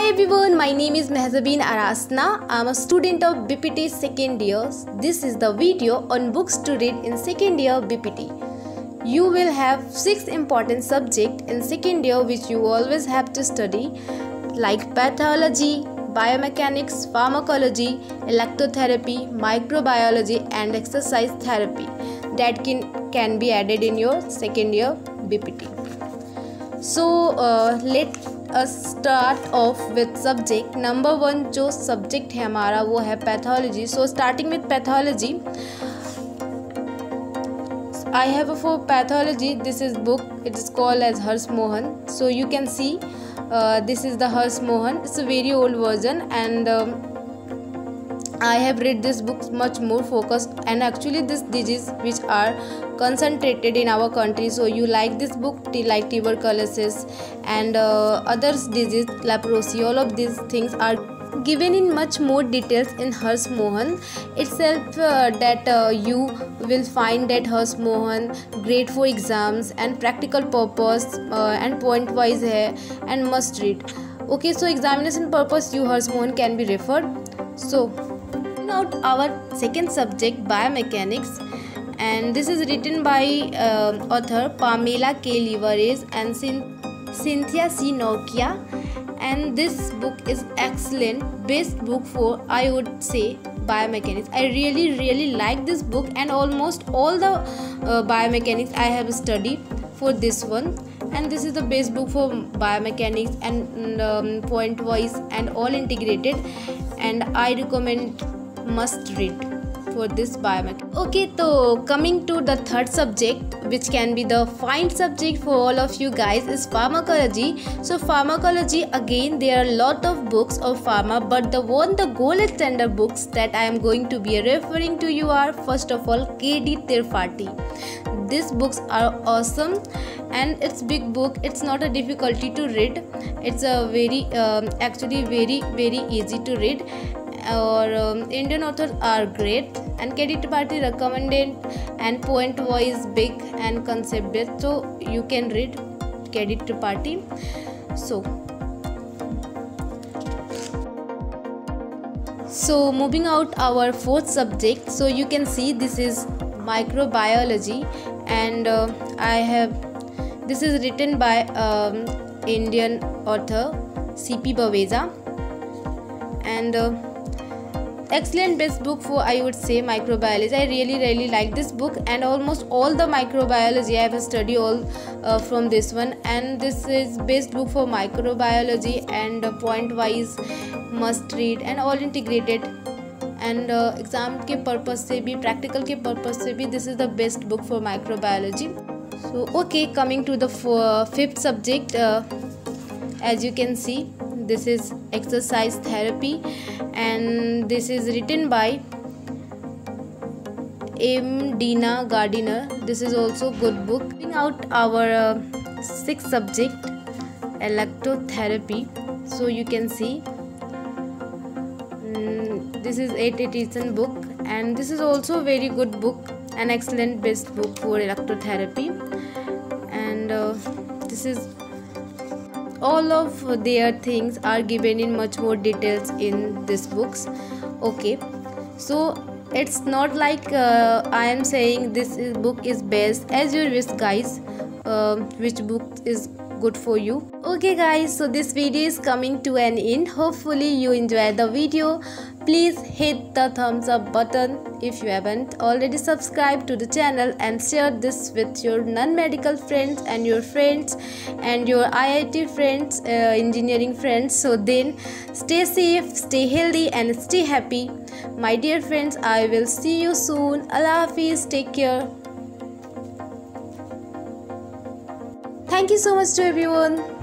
Hi everyone, my name is Mehzabeen Arasna. I'm a student of BPT second year. This is the video on books to read in second year BPT. You will have six important subjects in second year which you always have to study like pathology, biomechanics, pharmacology, electrotherapy, microbiology and exercise therapy that can, can be added in your second year BPT. So uh, let start off with subject number one जो subject है हमारा वो है pathology so starting with pathology I have a for pathology this is book it is called as Harsh Mohan so you can see uh, this is the Harsh Mohan it's a very old version and um, I have read this book much more focused and actually this disease which are concentrated in our country so you like this book like tuberculosis and uh, others disease leprosy all of these things are given in much more details in Harsh Mohan itself uh, that uh, you will find that Harsh Mohan great for exams and practical purpose uh, and point wise hai and must read. Okay so examination purpose you Harsh Mohan can be referred. So out our second subject biomechanics and this is written by uh, author Pamela K. Levangie and Cynthia C. Norkin and this book is excellent best book for I would say biomechanics I really really like this book and almost all the uh, biomechanics I have studied for this one and this is the best book for biomechanics and um, point wise and all integrated and I recommend must read for this biomechanics okay so coming to the third subject which can be the fine subject for all of you guys is pharmacology. So pharmacology again there are a lot of books of pharma but the one the gold standard books that i am going to be referring to you are first of all kd tripathi these books are awesome and it's big book. It's not a difficulty to read. It's a very um, actually very very easy to read or um, Indian authors are great and KD Tripathi recommended and point wise big and concept based. So you can read KD Tripathi. So so moving out our fourth subject. So you can see this is microbiology and uh, I have this is written by um, Indian author CP Baweja and uh, excellent best book for i would say microbiology i really really like this book and almost all the microbiology i have studied all uh, from this one and this is best book for microbiology and uh, point wise must read and all integrated and exam के purpose से भी practical के purpose से भी this is the best book for microbiology so okay coming to the fifth subject as you can see this is exercise therapy and this is written by M. Dena Gardiner. This is also good book. Bring out our uh, sixth subject, electrotherapy. So you can see mm, this is 8 edition book and this is also very good book, an excellent best book for electrotherapy. And uh, this is all of their things are given in much more details in these books. Okay. So it's not like uh, i am saying this book is best as your wish guys uh, which book is good for you. Okay guys so this video is coming to an end. Hopefully you enjoyed the video. Please hit the thumbs up button if you haven't already subscribed to the channel and share this with your non-medical friends and your friends and your IIT friends uh, engineering friends. So then stay safe stay healthy and stay happy. My dear friends I will see you soon. Allah Hafiz take care thank you so much to everyone